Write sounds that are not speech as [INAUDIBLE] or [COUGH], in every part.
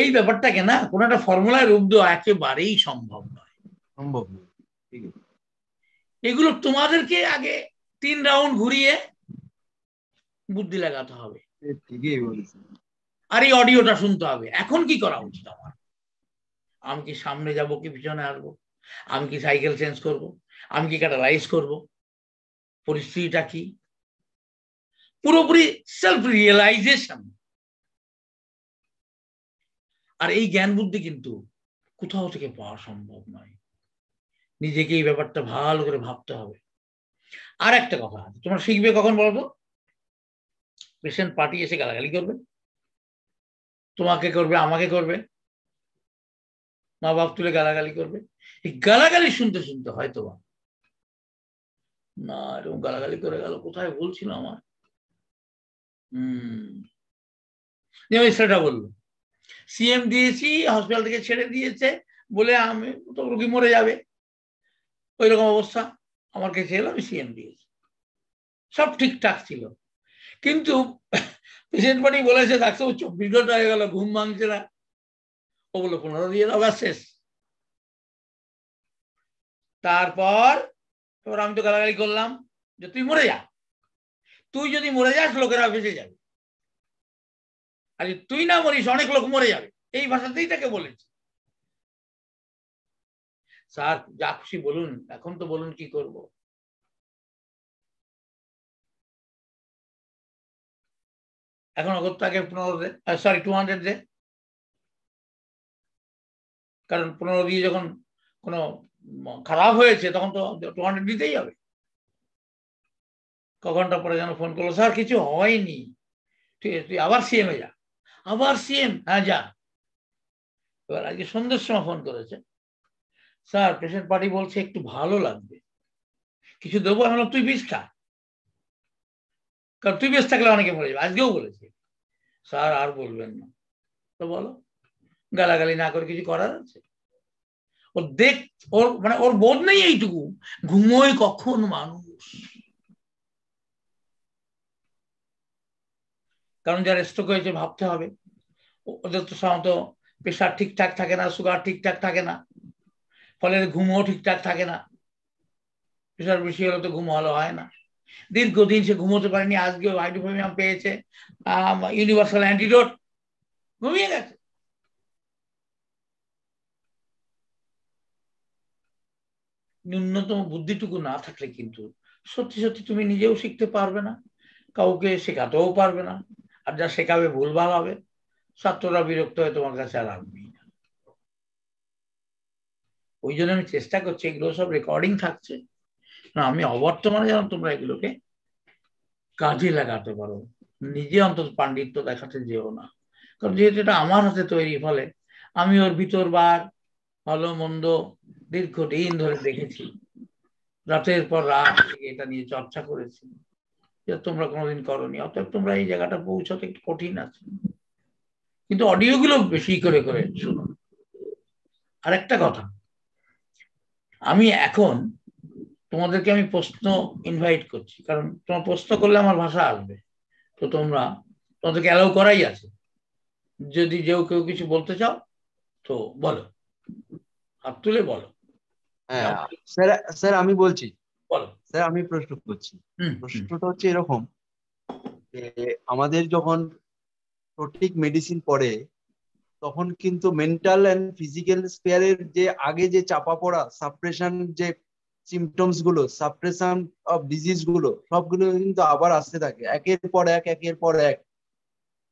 এই ব্যাপারটাকে না কোন একটা ফর্মুলায় রূপ দেওয়া একেবারেই সম্ভব নয়। সম্ভব এগুলো তোমাদেরকে আগে তিন রাউন্ড ঘুরিয়ে বুদ্ধি লাগাতে হবে। আর এই অডিওটা শুনতে হবে। এখন কি করা উচিত আমার? আমি কি সামনে যাব কি পিছনে আসব? আমি কি সাইকেল চেঞ্জ করব? আমি কি ক্যাটালাইজ করব? পরিস্থিতিটা কি? পুরোপুরি সেলফ রিয়েলাইজেশন আর এই জ্ঞান বুদ্ধি কিন্তু কোথাও থেকে পাওয়া সম্ভব নয়। নিজেকে এই ব্যাপারটা ভালো করে ভাবতে হবে। আর একটা কথা তোমরা শিখবে কখন বলতো? পেশেন্ট পার্টি এসে গালাগালি করবে। তোমাকে করবে, আমাকে করবে। মা বাপ তুলে গালাগালি করবে। এই গালাগালি শুনতে শুনতে হয়তো না এরকম গালাগালি করে গেল, কোথায় বলছিল আমার? যেমন সেটা বলল সিএম দিয়েছি হসপিটাল থেকে ছেড়ে দিয়েছে, বলে আমি তো রোগী মরে যাবে। ওই রকম অবস্থা। আমার কাছে এলো, আমি সিএম দিয়েছি। সব ঠিকঠাক ছিল। কিন্তু পেশেন্ট পার্টি বলেছে ডাক্তার চব্বিশ ঘণ্টা হয়ে গেল, ঘুম ভাঙছে না। ও বলল, পনেরো দিয়ে দাও শেষ। তারপর, এবার আমি তো গালাগালি করলাম যে, তুই মরে যা। তুই যদি মরে যাস, লোকেরা বেঁচে যাবে। আর তুই না মরিস, অনেক লোক মরে যাবে। এই ভাষাতেই তাকে বলেছি। স্যার, যা খুশি বলুন, এখন তো বলুন কি করব। এখন অগত্যাকে পনেরো দে সরি টু হান্ড্রেড দে। কারণ পনেরো দিয়ে যখন কোনো খারাপ হয়েছে, তখন তো টু হান্ড্রেড দিতেই হবে। কখনটা পরে যেন ফোন করল, স্যার, কিছু হয়নি। ঠিক আছে, তুই আবার সিএমে যা, আবার সিএম হ্যাঁ যা। এবার আজকে সন্ধ্যের সময় ফোন করেছে। স্যার পেশেন্ট পার্টি বলছে একটু ভালো লাগবে। কিছু দেবো? আমি তুই বিষ খা কারণ তুই বেশ থাকলে অনেকে মরে যাবে, আজকেও বলেছে। স্যার, আর বলবেন না। তো বলো, গালাগালি না করে কিছু করার আছে? ওর দেখ, ওর মানে ওর বোধ নেই এইটুকু। ঘুমোয় কখন মানুষ? কারণ যারা স্ট্রোক হয়েছে ভাবতে হবে। ওদের তো সাধারণত প্রেশার ঠিকঠাক থাকে না সুগার ঠিকঠাক থাকে না ফলে ঘুমও ঠিকঠাক থাকে না। প্রেশার বেশি হলে তো ঘুম ভালো হয় না। দীর্ঘদিন সে ঘুমোতে পারেনি আজকে হাইড্রোফোমিয়াম পেয়েছে ইউনিভার্সাল অ্যান্টিডোট ঘুমিয়ে গেছে। ন্যূনতম বুদ্ধিটুকু না থাকলে কিন্তু সত্যি সত্যি তুমি নিজেও শিখতে পারবে না, কাউকে শেখাতেও পারবে না। আর যা শেখাবে ভুলভাল হবে। ছাত্ররা বিরক্ত হয়ে তোমার কাছে আর আসবেই না। ওই জন্য আমি চেষ্টা করছি, এগুলো সব রেকর্ডিং থাকছে। না, আমি অবর্তমানে যেন তোমরা এগুলোকে কাজে লাগাতে পারো। নিজে অন্তত পাণ্ডিত্য দেখাতে যেও না। কারণ যেহেতু এটা আমার হাতে তৈরি, ফলে আমি ওর ভিতর বার ভালো, মন্দ দীর্ঘদিন ধরে দেখেছি। রাতের পর রাত এটা নিয়ে চর্চা করেছি। তোমরা কোনোদিন করনি, অতএব তোমরা এই জায়গাটা পৌঁছাতে একটু কঠিন আছে। কিন্তু অডিওগুলো বেশি করে করে শুনো। আরেকটা কথা, আমি এখন তোমাদেরকে আমি প্রশ্ন ইনভাইট করছি, কারণ তোমার প্রশ্ন করলে আমার ভাষা আসবে। তো তোমরা, তোমাদেরকে অ্যালাউ করাই আছে। যদি কেউ কেউ কিছু বলতে চাও, তো বলো। হাত তুলে বলো। হ্যাঁ স্যার স্যার, আমি বলছি বলো স্যার আমি প্রশ্ন করছি। প্রশ্নটা হচ্ছে এরকম যে আমাদের যখন সঠিক মেডিসিন পড়ে তখন কিন্তু মেন্টাল অ্যান্ড ফিজিক্যাল স্পেয়ারের যে আগে যে চাপা পড়া সাপ্রেশন যে সিমটমসগুলো সাপ্রেশন অফ ডিজিজগুলো সবগুলো কিন্তু আবার আসতে থাকে। একের পর এক একের পর এক।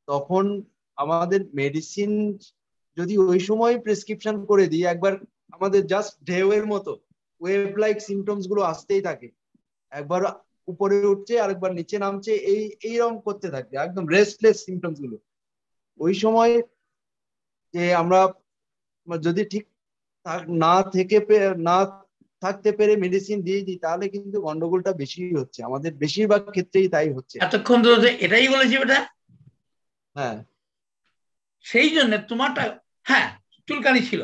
তখন আমাদের মেডিসিন যদি ওই সময় প্রেসক্রিপশন করে দিই একবার আমাদের জাস্ট ঢেউয়ের মতো ওয়েভ লাইক সিমটমসগুলো আসতেই থাকে। একবার উপরে উঠছে আরেকবার নিচে নামছে এই এইরকম করতে থাকে একদম রেস্টলেস সিমটমসগুলো। ওই সময় যে আমরা যদি ঠিক না থেকে না থাকতে পেরে মেডিসিন দিয়ে দিই তাহলে কিন্তু গন্ডগোলটা বেশি হচ্ছে। আমাদের বেশিরভাগ ক্ষেত্রেই তাই হচ্ছে। এতক্ষণ তো এটাই বলেছি বেটা। হ্যাঁ। সেই জন্য তোমারটা হ্যাঁ চুলকানি ছিল।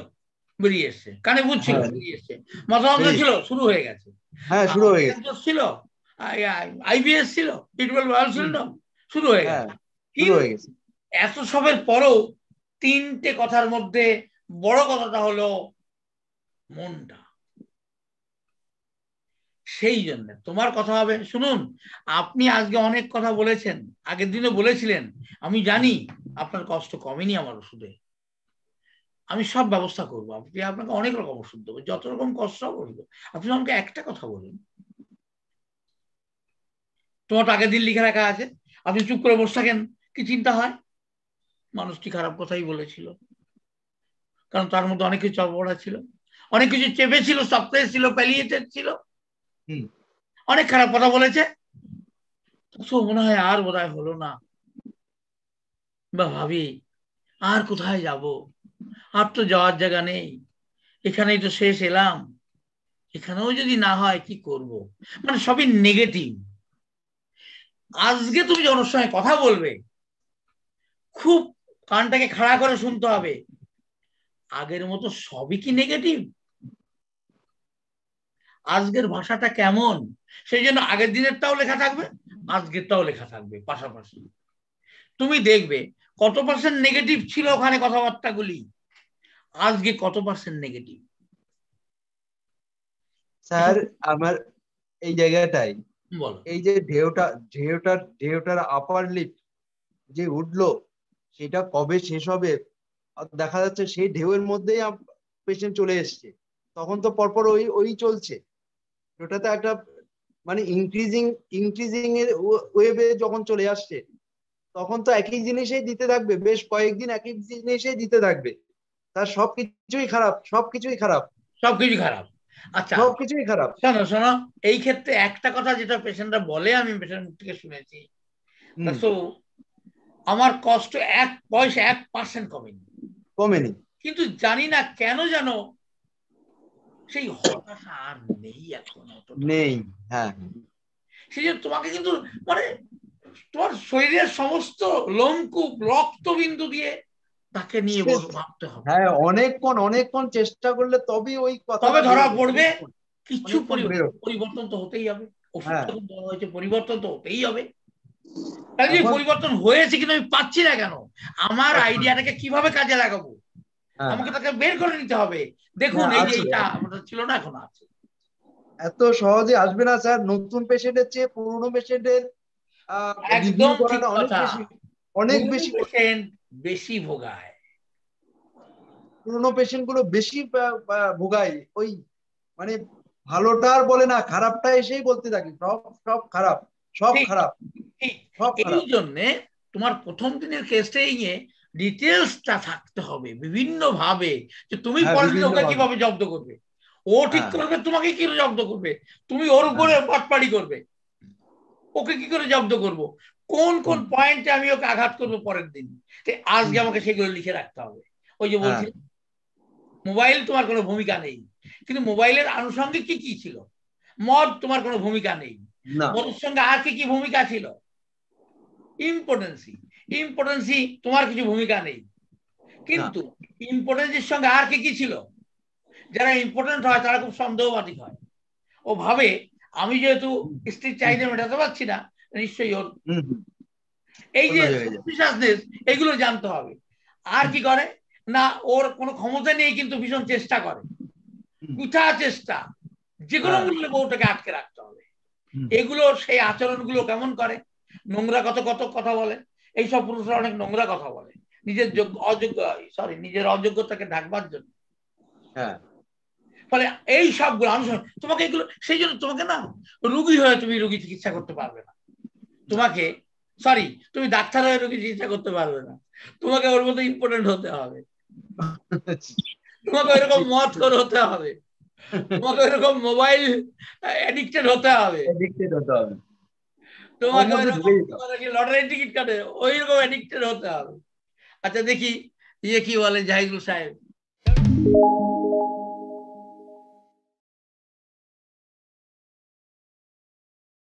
বেরিয়ে এসছে। কানে বুঝছিল বেরিয়ে এসছে। মাথা ছিল শুরু হয়ে গেছে। হ্যাঁ শুরু হয়ে গেছে। ছিল আইবিএস ছিল সিন্ড্রোম শুরু হয়ে গেছে। শুরু হয়ে গেছে। এত সবের পরেও তিনটে কথার মধ্যে বড় কথাটা হলো মনটা। সেই জন্য তোমার কথা হবে শুনুন আপনি আজকে অনেক কথা বলেছেন আগের দিনে বলেছিলেন আমি জানি আপনার কষ্ট কমেনি আমার ওষুধে। আমি সব ব্যবস্থা করব। আপনি আপনাকে অনেক রকম ওষুধ দেবো যত রকম কষ্ট বলব আপনি আমাকে একটা কথা বলুন। তোমার আগের দিন লিখে রাখা আছে। আপনি চুপ করে বসে থাকেন কি চিন্তা হয়? মানুষটি খারাপ কথাই বলেছিল। কারণ তার মধ্যে অনেক কিছু চপড়া ছিল। অনেক কিছু চেপে ছিল সপ্তাহে ছিল প্যালিয়েটেড ছিল। অনেক খারাপ কথা বলেছে। তো মনে হয় আর বোধ হলো না। বা ভাবি আর কোথায় যাব? আর তো যাওয়ার জায়গা নেই। এখানেই তো শেষ এলাম। এখানেও যদি না হয় কি করব? মানে সবই নেগেটিভ আজকে তুমি যখন সঙ্গে কথা বলবে, খুব কানটাকে খাড়া করে শুনতে হবে। আগের মতো সবই কি নেগেটিভ আজকের ভাষাটা কেমন? সেই জন্য আগের দিনেরটাও লেখা থাকবে, আজকেরটাও লেখা থাকবে পাশাপাশি। তুমি দেখবে কত পার্সেন্ট নেগেটিভ ছিল ওখানে কথাবার্তাগুলি? আজকে কত পার্সেন্ট নেগেটিভ স্যার আমার এই জায়গাটাই এই যে ঢেউটা ঢেউটার ঢেউটার আপার লিপ যে উঠল সেটা কবে শেষ হবে? দেখা যাচ্ছে সেই ঢেউয়ের মধ্যেই পেশেন্ট চলে এসছে। তখন তো পরপর ওই ওই চলছে। ওটাতে একটা মানে ইনক্রিজিং ইনক্রিজিং এর ওয়েবে যখন চলে আসছে তখন তো একই জিনিসই দিতে থাকবে বেশ কয়েকদিন একই জিনিসই দিতে থাকবে। তার সবকিছুই খারাপ সবকিছুই খারাপ। সবকিছু খারাপ। আচ্ছা সবকিছুই খারাপ। শোনো শোনো এই ক্ষেত্রে একটা কথা যেটা পেশেন্টরা বলে আমি পেশেন্ট থেকে শুনেছি তো আমার কষ্ট এক পয়সা এক পার্সেন্ট কমেনি। কমেনি। কিন্তু জানি না কেন যেন সেই হতাশা আর নেই এখন নেই হ্যাঁ। সেই জন্য তোমাকে কিন্তু মানে তোমার শরীরের সমস্ত লোমকূপ রক্তবিন্দু দিয়ে তাকে নিয়ে ভাবতে হবে। হ্যাঁ অনেকক্ষণ অনেকক্ষণ চেষ্টা করলে তবে ওই কথা তবে ধরা পড়বে কিছু পরিবর্তন তো হতেই হবে। হয়েছে পরিবর্তন তো হতেই হবে। তাহলে পরিবর্তন হয়েছে কিন্তু আমি পাচ্ছি না কেন? আমার আইডিয়াটাকে কীভাবে কাজে লাগাবো? আমাকে তাকে বের করে নিতে হবে। দেখুন এই যে এটা আমাদের ছিল না এখন আছে। এত সহজে আসবে না স্যার। নতুন পেশেন্টের চেয়ে পুরনো পেশেন্টের একদম অনেক বেশি অনেক বেশি পেশেন্ট বেশি ভোগায়। পুরনো পেশেন্টগুলো বেশি ভোগায়। ওই মানে ভালোটা আর বলে না খারাপটা এসেই বলতে থাকি। সব সব খারাপ সব খারাপ সব এই জন্য তোমার প্রথম দিনের কেসটাই নিয়ে ডিটেলসটা থাকতে হবে বিভিন্ন ভাবে যে তুমি পরের ওকে কীভাবে জব্দ করবে? ও ঠিক করবে তোমাকে কি জব্দ করবে? তুমি ওর উপরে পাটপাড়ি করবে। ওকে কি করে জব্দ করব? কোন কোন পয়েন্টে আমি ওকে আঘাত করব পরের দিন? আজকে আমাকে সেগুলো লিখে রাখতে হবে। ওই যে বলছি মোবাইল তোমার কোনো ভূমিকা নেই। কিন্তু মোবাইলের আনুষঙ্গিক কি কি ছিল? মদ তোমার কোনো ভূমিকা নেই। মদের সঙ্গে আর কি কি ভূমিকা ছিল? ইম্পর্টেন্সি ইম্পর্টেন্সি তোমার কিছু ভূমিকা নেই। কিন্তু ইম্পর্টেন্সির সঙ্গে আর কি কি ছিল? যারা ইম্পর্টেন্ট হয় তারা খুব সন্দেহবাদী হয়। ও ভাবে আমি যেহেতু স্ত্রীর চাহিদা মেটাতে পারছি না নিশ্চয়ই ওর এই যে এগুলো জানতে হবে। আর কি করে? না ওর কোনো ক্ষমতা নেই কিন্তু ভীষণ চেষ্টা করে। কুঠা চেষ্টা। যে কোনো মূল্যে বউটাকে আটকে রাখতে হবে। এগুলো সেই আচরণগুলো কেমন করে? নোংরা কত কত কথা বলে? এইসব পুরুষরা অনেক নোংরা কথা বলে। নিজের যোগ্য অযোগ্য সরি নিজের অযোগ্যতাকে ঢাকবার জন্য। হ্যাঁ। ফলে এই সবগুলো অনুসরণ তোমাকে এগুলো সেই জন্য তোমাকে না রুগী হয়ে তুমি রুগী চিকিৎসা করতে পারবে না। তোমাকে সরি তুমি ডাক্তার হয়ে রুগী চিকিৎসা করতে পারবে না। তোমাকে ওর মতো ইম্পর্টেন্ট হতে হবে। তোমাকে ওইরকম [LAUGHS] মত করে হতে হবে। তোমাকে এরকম মোবাইল অ্যাডিক্টেড হতে হবে। তোমাকে লটারি টিকিট কাটে ওই রকম অ্যাডিক্টেড হতে হবে। আচ্ছা দেখি ইয়ে কি বলে জাহিদুল সাহেব?